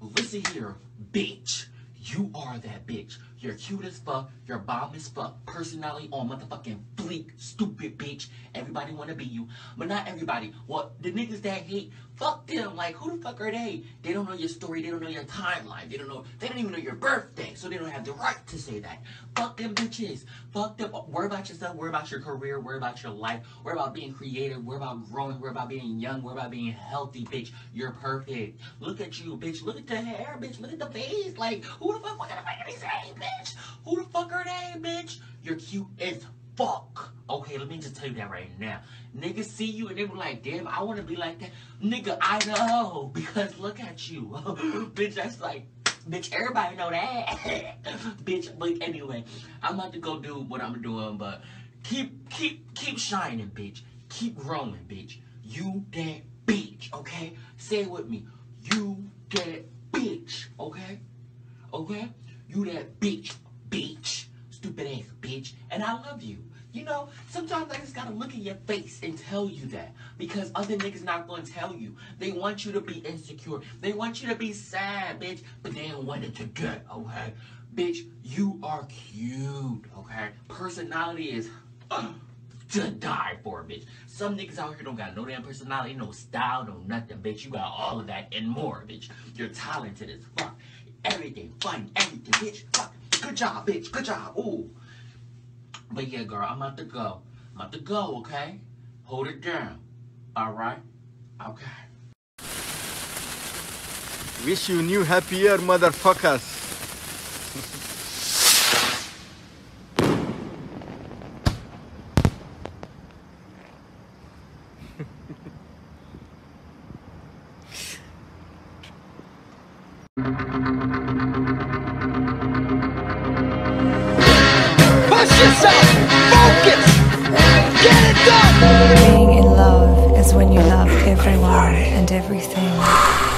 Listen here, bitch. You are that bitch. You're cute as fuck. You're bomb as fuck. Personality on motherfucking fleek. Stupid bitch. Everybody wanna be you. But not everybody. Well, the niggas that hate, fuck them. Like, who the fuck are they? They don't know your story. They don't know your timeline. They don't know, they don't even know your birthday. So they don't have the right to say that. Fuck them bitches. Fuck them. Worry about yourself. Worry about your career. Worry about your life. Worry about being creative. Worry about growing. Worry about being young. Worry about being healthy, bitch. You're perfect. Look at you, bitch. Look at the hair, bitch. Look at the face. Like, who the fuck me say, bitch? Who the fuck are they, bitch? You're cute as fuck. Okay, let me just tell you that right now. Niggas see you and they were like, damn, I want to be like that. Nigga, I know. Because look at you. bitch, that's like, bitch, everybody know that. bitch, but anyway, I'm about to go do what I'm doing, but keep, keep, keep shining, bitch. Keep growing, bitch. You that bitch, okay? Say it with me. Okay? You that bitch, bitch. Stupid ass bitch. And I love you. You know, sometimes I just gotta look in your face and tell you that. Because other niggas not gonna tell you. They want you to be insecure. They want you to be sad, bitch. But they don't want it to get, okay? Bitch, you are cute, okay? Personality is uh, to die for, bitch. Some niggas out here don't got no damn personality, no style, no nothing, bitch. You got all of that and more, bitch. You're talented as fuck. Everything, fun, everything, bitch. Fuck. Good job, bitch. Good job. Ooh. But yeah, girl, I'm about to go. I'm about to go, okay? Hold it down. All right? Okay. Wish you new happy year, motherfuckers. Push yourself! Focus! Get it done! Being in love is when you love everyone and everything.